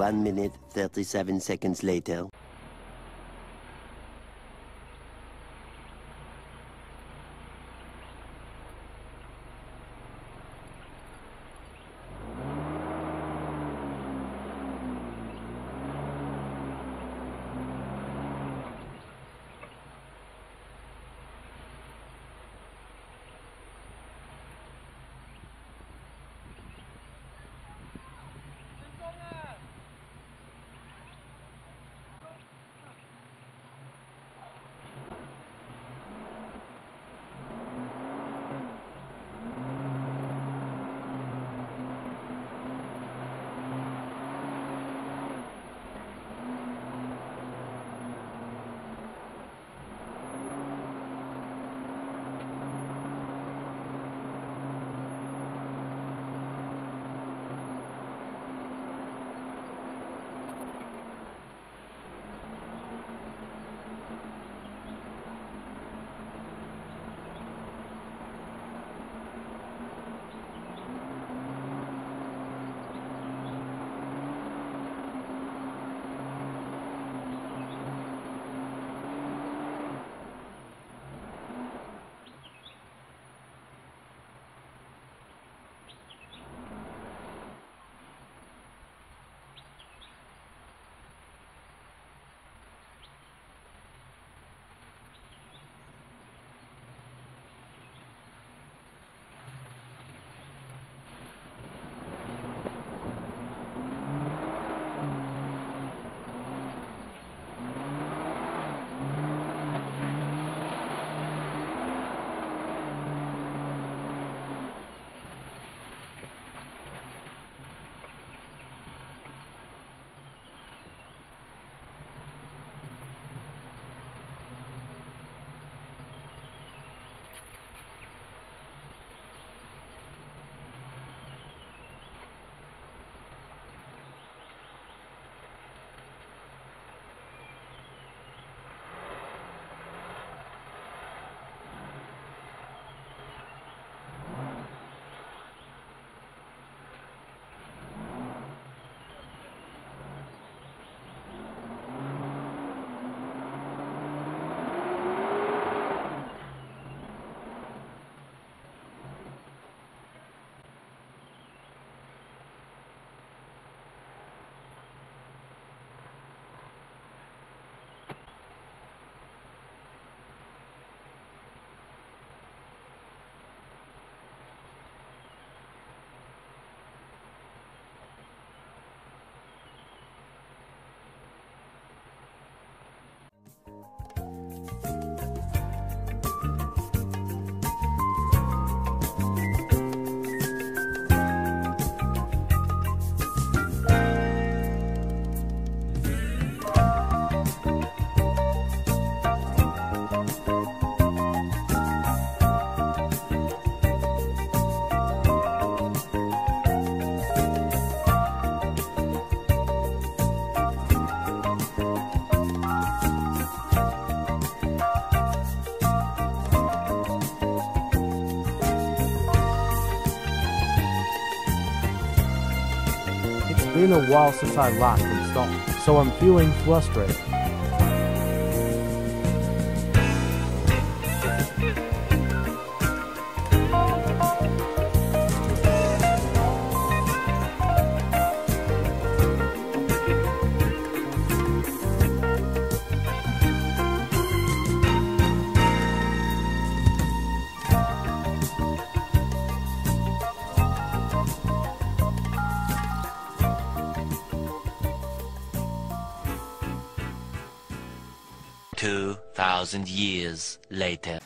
One minute, 37 seconds later. Been a while since I last installed, so I'm feeling frustrated. Two thousand years later.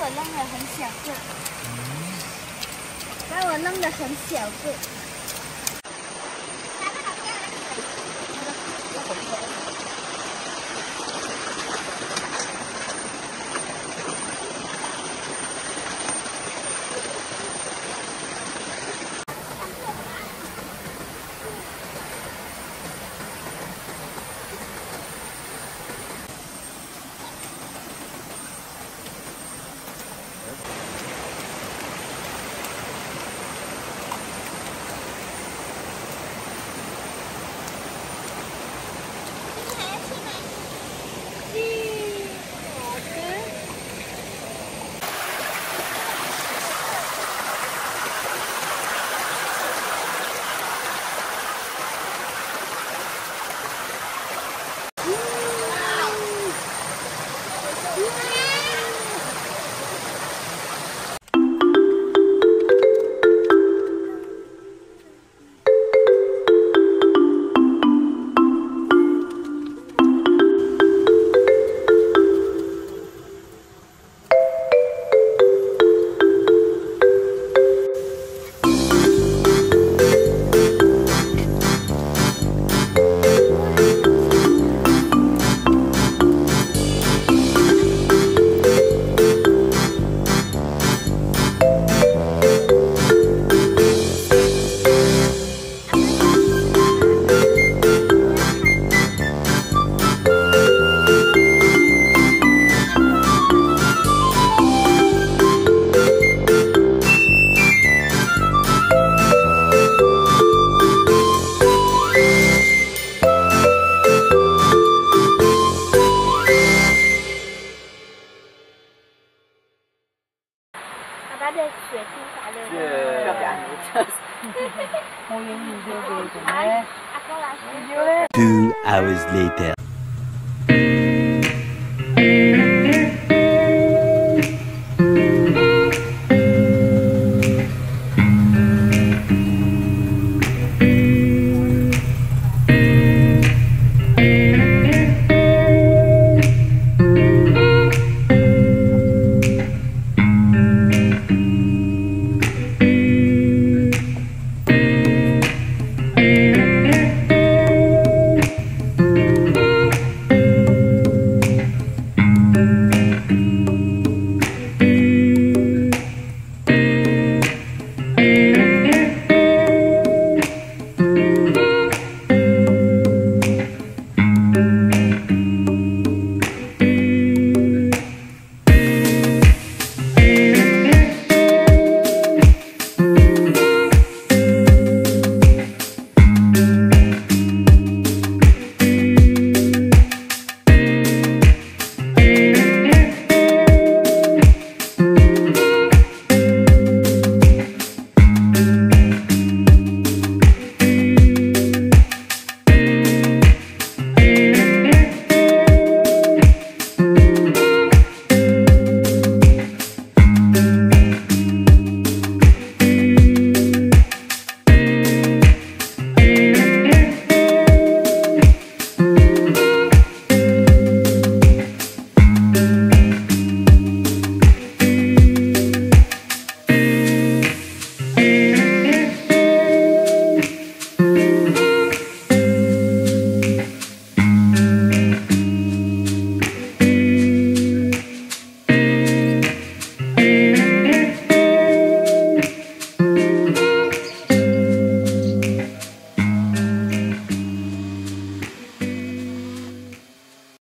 我弄的很小个，把我弄的很小个。Two hours later.